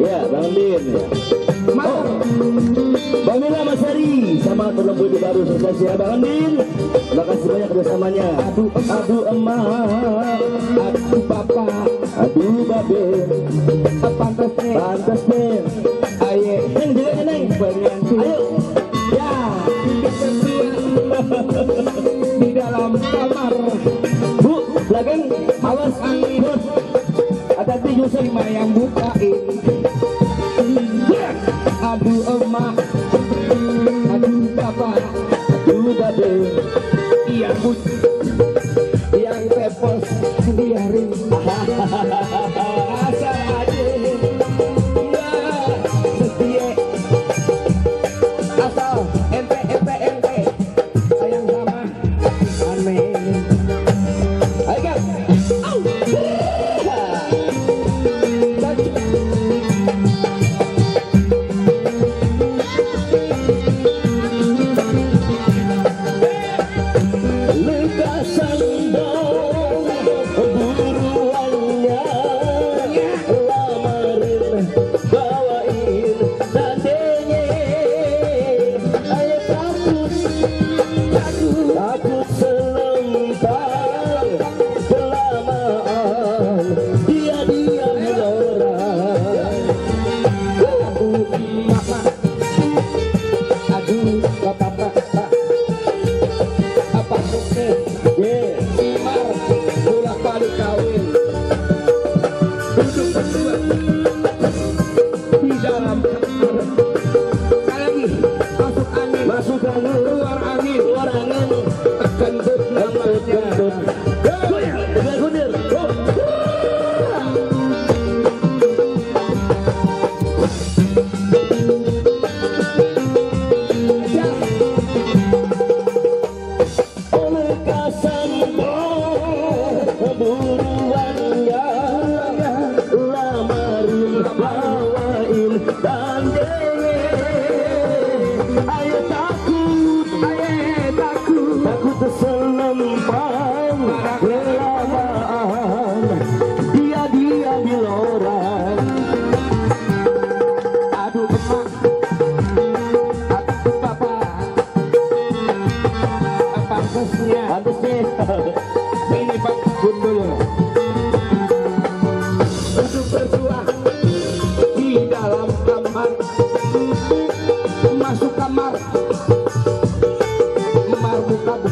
Ya, Bang Din. Oh, Bang Mila Mas sama telepon di baru sukses ya Bang Din. Terima kasih banyak kerjasamanya. Aduh, aduh emak, aduh bapak, aduh babe. Pantas nih, pantas nih. Ayo, neng juga neng. Ayo, ya. di dalam kamar. Bu, belakang, awas Yusuf yang bukain. Aduh emak. Aduh bapak Aduh babe Iya bu Yang tepos biarin di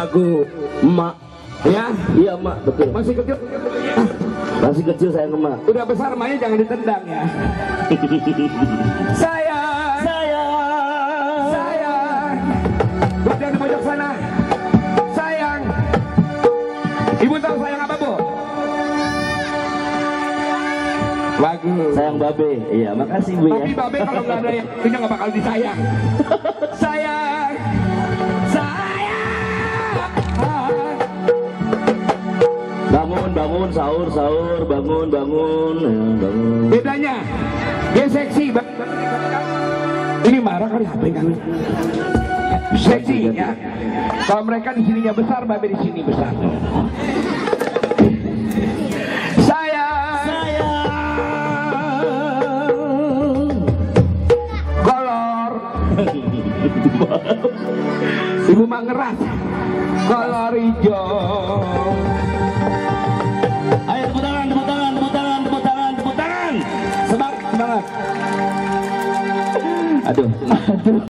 aku emak ya? Iya emak betul. Masih kecil? Masih kecil sayang emak udah besar emaknya jangan ditendang ya. Sayang sayang sayang udah di pojok sana. Sayang ibu tahu sayang apa bu? Bagus Sayang babe. Iya, makasih Bu ya. tapi babe kalau nggak ada yang punya nggak bakal disayang. sayang, sayang. Bangun, sahur, sahur, bangun, bangun, bangun. Bedanya, dia seksi. Ini marah kali HP kan? Seksi ya. Kalau mereka di sininya besar, babe di sini besar. Sayang, kolor. Ibu mah ngeras. Kolor hijau. Perfecto.